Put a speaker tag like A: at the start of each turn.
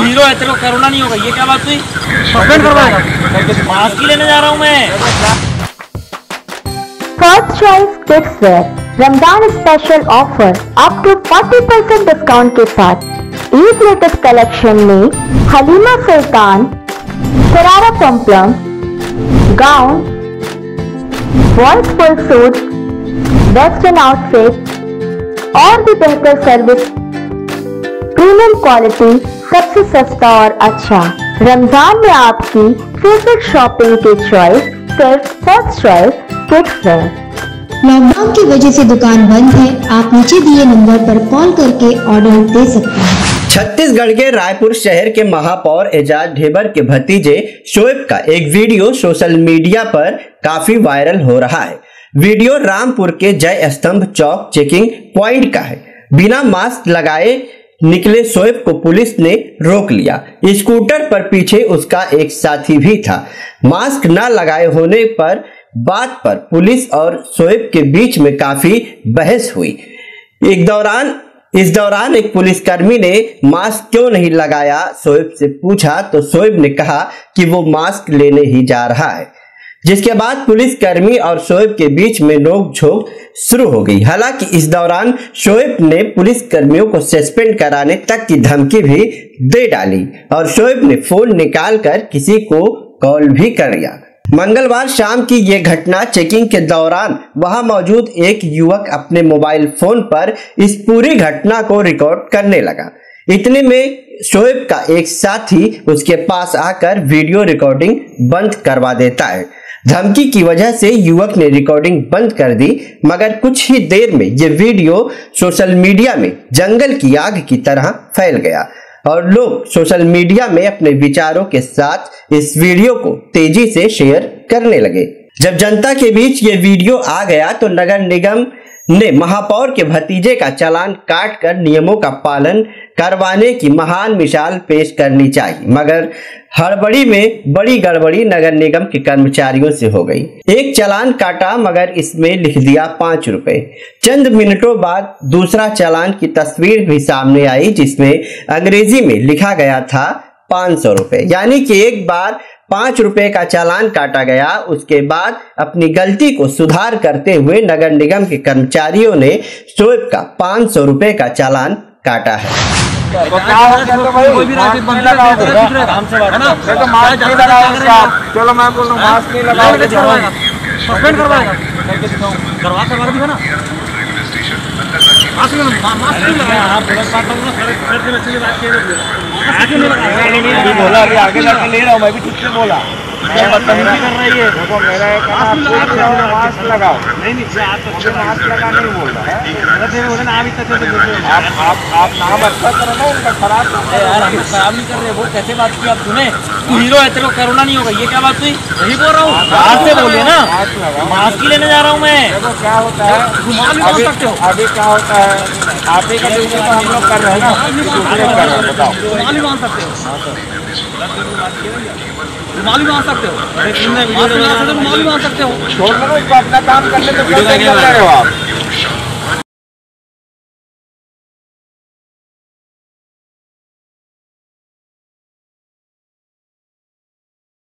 A: Hero है तेरे को कोरोना नहीं होगा, ये क्या बात हुई? सस्पेंड करवाएगा मास्क ही लेने जा रहा हूँ मैं।
B: First Choice Kids Wear. Ramzan special offer up to 40% discount के साथ। ईद लेटेस्ट कलेक्शन में हलीमा सुल्तान sharara पम्पलम gown boys full suit western outfit और भी बेहतर सर्विस क्वालिटी सबसे सस्ता और अच्छा। रमज़ान में आपकी फेवरेट शॉपिंग की चॉइस सिर्फ़ first choice kids wear
C: lockdown की वजह से दुकान बंद है। आप नीचे दिए नंबर पर कॉल करके ऑर्डर दे सकते हैं।
D: छत्तीसगढ़ के रायपुर शहर के महापौर एजाज ढेबर के भतीजे शोएब का एक वीडियो सोशल मीडिया पर काफ़ी वायरल हो रहा है। वीडियो रामपुर के जय स्तंभ चौक चेकिंग प्वाइंट का है। बिना मास्क लगाए निकले शोएब को पुलिस ने रोक लिया। स्कूटर पर पीछे उसका एक साथी भी था। मास्क न लगाए होने पर बात पर पुलिस और शोएब के बीच में काफ़ी बहस हुई। एक दौरान, इस दौरान एक पुलिसकर्मी ने मास्क क्यों नहीं लगाया? शोएब से पूछा तो शोएब ने कहा कि वो मास्क लेने ही जा रहा है। जिसके बाद पुलिसकर्मी और शोएब के बीच में नोक झोंक शुरू हो गई। हालाँकि इस दौरान शोएब ने पुलिसकर्मियों को सस्पेंड कराने तक की धमकी भी दे डाली और शोएब ने फ़ोन निकालकर किसी को कॉल भी कर लिया। मंगलवार शाम की ये घटना चेकिंग के दौरान वहाँ मौजूद एक युवक अपने मोबाइल फ़ोन पर इस पूरी घटना को रिकॉर्ड करने लगा। इतने में शोएब का एक साथी उसके पास आकर वीडियो रिकॉर्डिंग बंद करवा देता है। धमकी की वजह से युवक ने रिकॉर्डिंग बंद कर दी, मगर कुछ ही देर में ये वीडियो सोशल मीडिया में जंगल की आग की तरह फैल गया। और लोग सोशल मीडिया में अपने विचारों के साथ इस वीडियो को तेज़ी से शेयर करने लगे। जब जनता के बीच ये वीडियो आ गया तो नगर निगम ने महापौर के भतीजे का चालान काट कर नियमों का पालन करवाने की महान मिसाल पेश करनी चाहिए। मगर हड़बड़ी में बड़ी गड़बड़ी नगर निगम के कर्मचारियों से हो गई। एक चालान काटा, मगर इसमें लिख दिया पाँच रुपए। चंद मिनटों बाद दूसरा चालान की तस्वीर भी सामने आई, जिसमें अंग्रेज़ी में लिखा गया था पाँच सौ रुपए। यानी कि एक बार पाँच रुपए का चालान काटा गया, उसके बाद अपनी गलती को सुधार करते हुए नगर निगम के कर्मचारियों ने शोएब का पाँच सौ रुपए का चालान काटा है।
E: तो तो तो चलो मैं बोल रहा हूँ मास्क नहीं लगाओगे
A: सस्पेंड करवाएगा। करवा करवा दिया ना। मास्क नहीं मा- मास्क नहीं लगाया आप गलत बात सड़क किए
E: बोला अभी आगे जाके ले रहा हूँ मैं भी ठीक से बोला।
A: क्या बदतमीजी कर रही है
E: देखो मेरा एक रहे हो मास्क लगाओ
A: नहीं नहीं
E: मुझे मास्क लगा नहीं बोल रहा है
A: है आप इतना रहे हो
E: आप आप आप नाम अच्छा करो ना उनका खराब
A: यार हम खराब नहीं कर रहे वो कैसे बात की आप सुने तू हीरो है तेरे को कोरोना नहीं होगा ये क्या बात हुई वही बोल रहा हूँ बाहर से बोलिए ना
E: मास्क
A: ही लेने जा रहा हूँ मैं
E: देखो क्या होता है अभी
A: हो।
E: क्या होता है आप ही का तो हम लोग कर रहे हैं ना कर रहे हैं बताओ
A: भी बाँध सकते हो रुमाल भी मार सकते हो। वीडियो रुमाल भी मार सकते हो।
E: छोड़ दो अपना काम करने तो कर हो आप?